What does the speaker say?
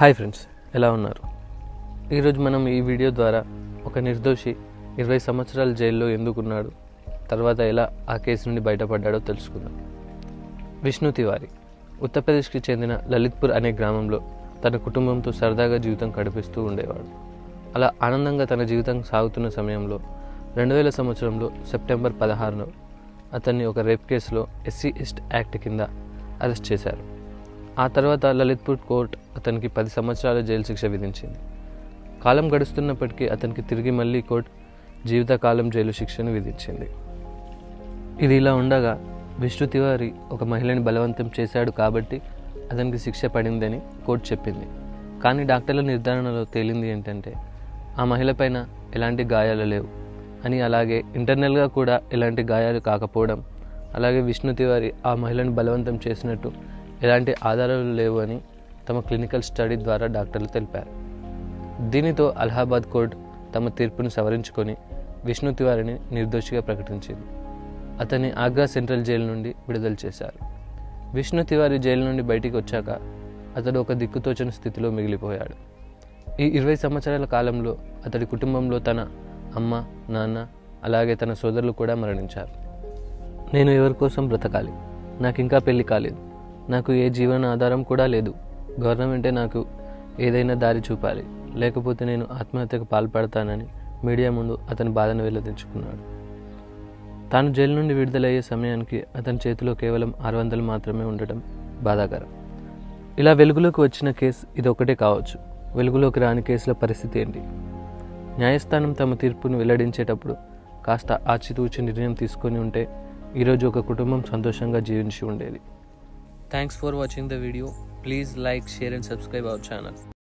Hi friends ఎలా ఉన్నారు? ఈరోజు మనం ఈ వీడియో ద్వారా ఒక నిర్దోషి ఇరవై సంవత్సరాల జైల్లో ఎందుకున్నాడు? తర్వాత ఎలా ఆ కేసు నుండి బయటపడ్డాడో తెలుసుకుందాం. విష్ణు తివారి ఉత్తరప్రదేశ్కి చెందిన లలిత్పూర్ అనే గ్రామంలో తన కుటుంబంతో సరదాగా జీవితం గడిపిస్తూ ఉండేవాడు. అలా ఆనందంగా తన జీవితం సాగుతున్న సమయంలో రెండు వేల సంవత్సరంలో సెప్టెంబర్ పదహారున అతన్ని ఒక రేప్ కేసులో ఎస్సీ ఎస్ట్ యాక్ట్ కింద అరెస్ట్ చేశారు. ఆ తర్వాత లలిత్పూర్ కోర్ట్ అతనికి పది సంవత్సరాల జైలు శిక్ష విధించింది. కాలం గడుస్తున్నప్పటికీ అతనికి తిరిగి మళ్ళీ కోర్టు జీవితకాలం జైలు శిక్షను విధించింది. ఇది ఇలా ఉండగా విష్ణు తివారి ఒక మహిళని బలవంతం చేశాడు కాబట్టి అతనికి శిక్ష పడిందని కోర్టు చెప్పింది. కానీ డాక్టర్ల నిర్ధారణలో తేలింది ఏంటంటే ఆ మహిళపైన ఎలాంటి గాయాలు లేవు అని అలాగే ఇంటర్నల్గా కూడా ఎలాంటి గాయాలు కాకపోవడం అలాగే విష్ణు తివారి ఆ మహిళను బలవంతం చేసినట్టు ఎలాంటి ఆధారాలు లేవు అని తమ క్లినికల్ స్టడీ ద్వారా డాక్టర్లు తెలిపారు. దీనితో అలహాబాద్ కోర్టు తమ తీర్పును సవరించుకొని విష్ణు తివారిని నిర్దోషిగా ప్రకటించింది. అతన్ని ఆగ్రా సెంట్రల్ జైలు నుండి విడుదల చేశారు. విష్ణు తివారి జైలు నుండి బయటికి వచ్చాక అతడు ఒక దిక్కుతోచని స్థితిలో మిగిలిపోయాడు. ఈ ఇరవై సంవత్సరాల కాలంలో అతడి కుటుంబంలో తన అమ్మ నాన్న అలాగే తన సోదరులు కూడా మరణించారు. నేను ఎవరి కోసం బ్రతకాలి? నాకు ఇంకా పెళ్ళి కాలేదు. నాకు ఏ జీవన ఆధారం కూడా లేదు. గవర్నమెంటే నాకు ఏదైనా దారి చూపాలి. లేకపోతే నేను ఆత్మహత్యకు పాల్పడతానని మీడియా ముందు అతని బాధను వెల్లదించుకున్నాడు తాను జైలు నుండి విడుదలయ్యే సమయానికి అతని చేతిలో కేవలం ఆరు వందలు మాత్రమే ఉండటం బాధాకరం. ఇలా వెలుగులోకి వచ్చిన కేసు ఇది ఒకటే కావచ్చు. వెలుగులోకి రాని కేసుల పరిస్థితి ఏంటి? న్యాయస్థానం తమ తీర్పును వెల్లడించేటప్పుడు కాస్త ఆచితూచి నిర్ణయం తీసుకొని ఉంటే ఈరోజు ఒక కుటుంబం సంతోషంగా జీవించి ఉండేది. Thanks for watching the video Please like, share and subscribe our channel.